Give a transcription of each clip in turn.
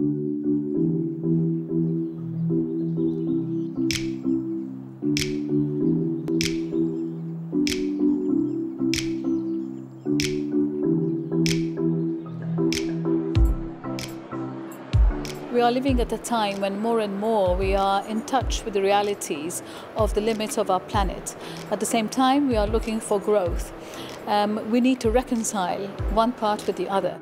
We are living at a time when more and more we are in touch with the realities of the limits of our planet. At the same time, we are looking for growth. Um, we need to reconcile one part with the other.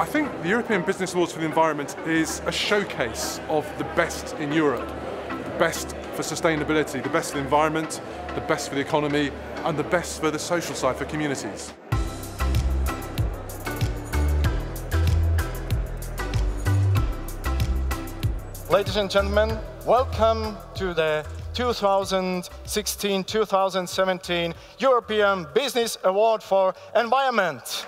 I think the European Business Awards for the Environment is a showcase of the best in Europe. The best for sustainability, the best for the environment, the best for the economy, and the best for the social side, for communities. Ladies and gentlemen, welcome to the 2016-2017 European Business Award for Environment.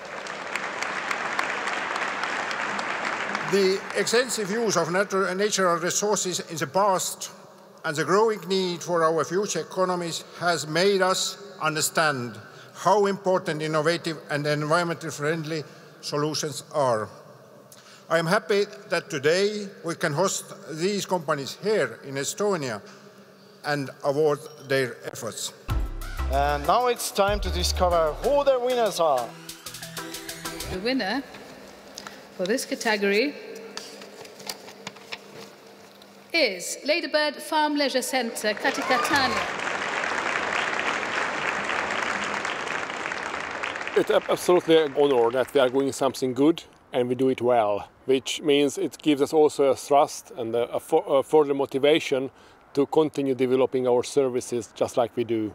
The extensive use of natu natural resources in the past and the growing need for our future economies has made us understand how important innovative and environmentally friendly solutions are. I am happy that today we can host these companies here in Estonia and award their efforts. And now it's time to discover who the winners are. The winner for this category is Ladybird Farm Leisure Centre, Katikatania. It's absolutely an honor that we are doing something good and we do it well, which means it gives us also a thrust and a, a, a further motivation to continue developing our services just like we do.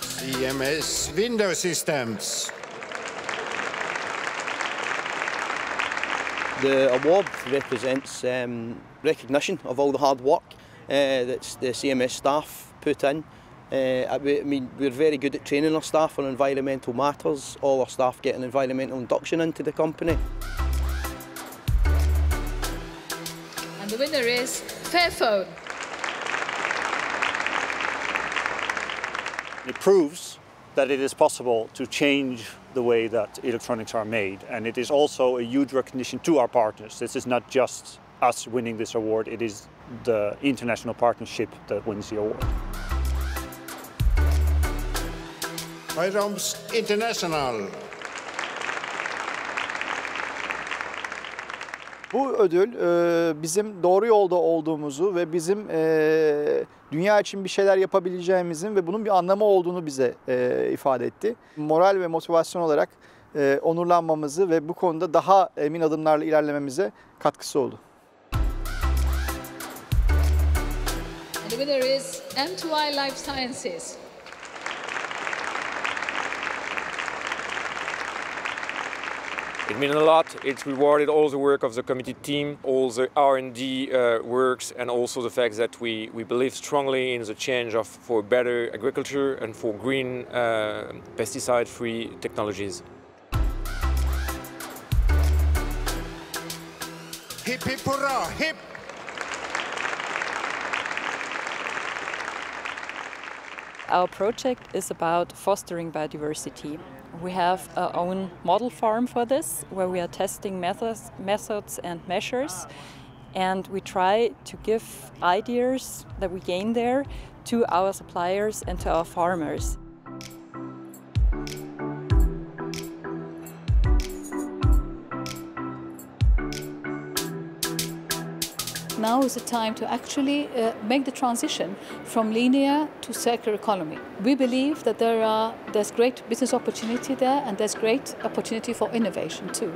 CMS Window Systems. The award represents um, recognition of all the hard work uh, that the CMS staff put in uh, I mean, we're very good at training our staff on environmental matters. All our staff get an environmental induction into the company. And the winner is Fairphone. It proves that it is possible to change the way that electronics are made. And it is also a huge recognition to our partners. This is not just us winning this award, it is the international partnership that wins the award. International. Bu ödül e, bizim doğru yolda olduğumuzu ve bizim e, dünya için bir şeyler yapabileceğimizin ve bunun bir anlamı olduğunu bize e, ifade etti. Moral ve motivasyon olarak onurlanmamızı ve bu konuda daha emin adımlarla ilerlememize katkısı oldu. The winner is M2I Life Sciences. It means a lot. It's rewarded all the work of the committee team, all the R&D uh, works, and also the fact that we, we believe strongly in the change of, for better agriculture and for green uh, pesticide-free technologies. Hip hip hurrah, hip! Our project is about fostering biodiversity. We have our own model farm for this, where we are testing methods, methods and measures, and we try to give ideas that we gain there to our suppliers and to our farmers. Now is the time to actually uh, make the transition from linear to circular economy. We believe that there are, there's great business opportunity there and there's great opportunity for innovation too.